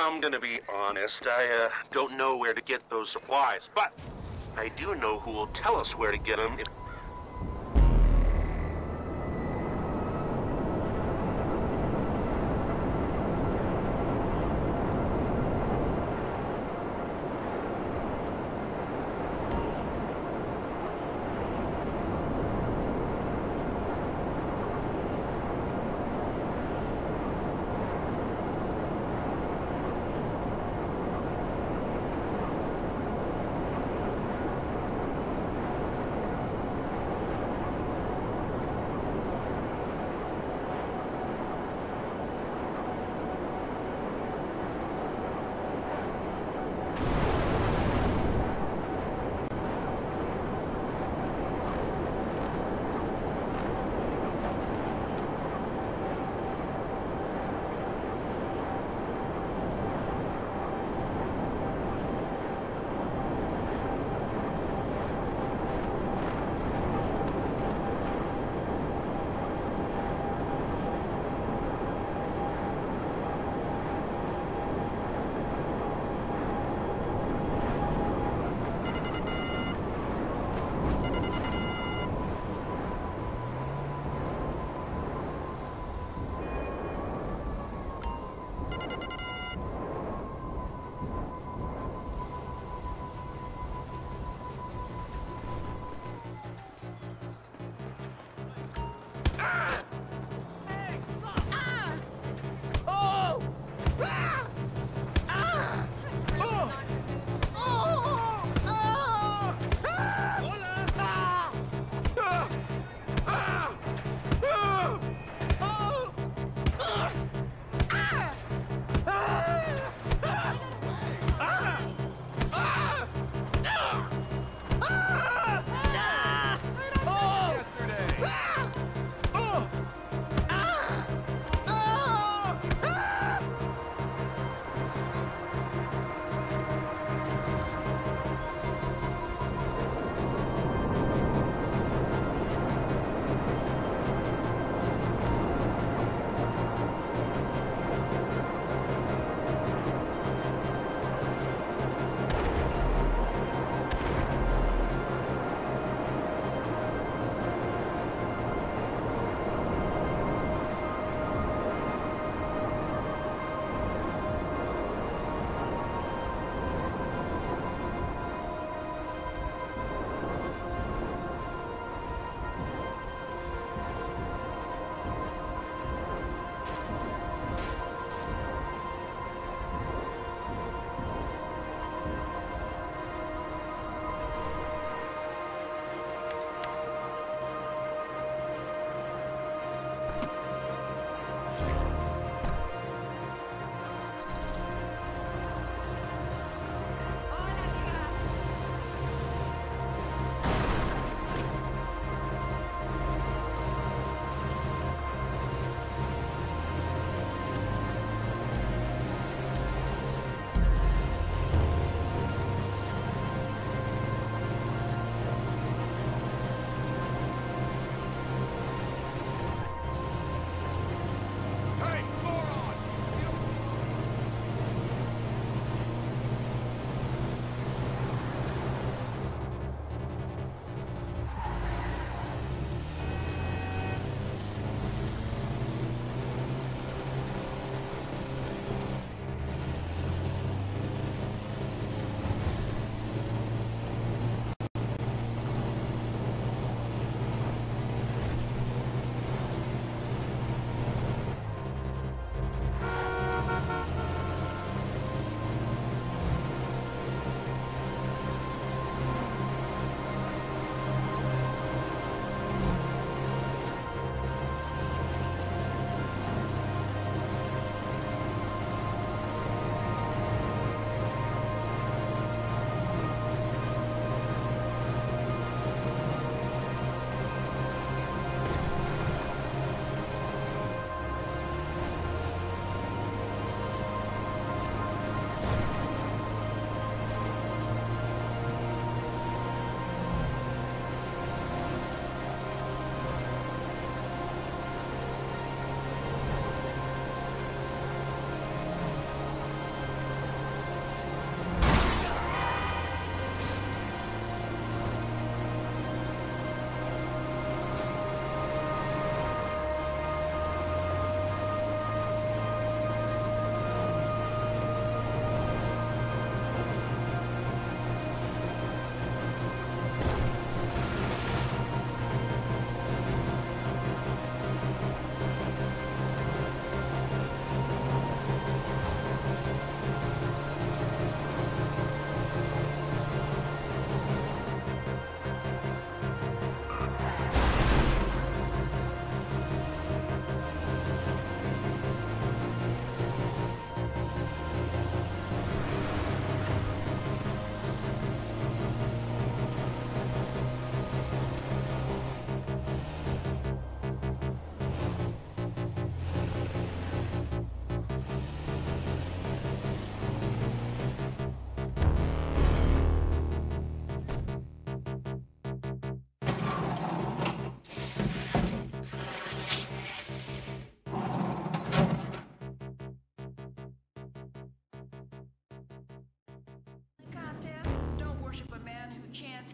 I'm gonna be honest. I uh, don't know where to get those supplies, but I do know who will tell us where to get them. If...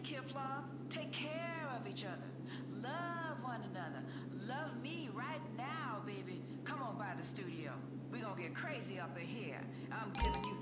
Kiflar, take care of each other. Love one another. Love me right now, baby. Come on by the studio. We're gonna get crazy up in here. I'm giving you.